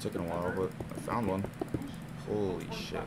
Taking a while, but I found one. Holy shit.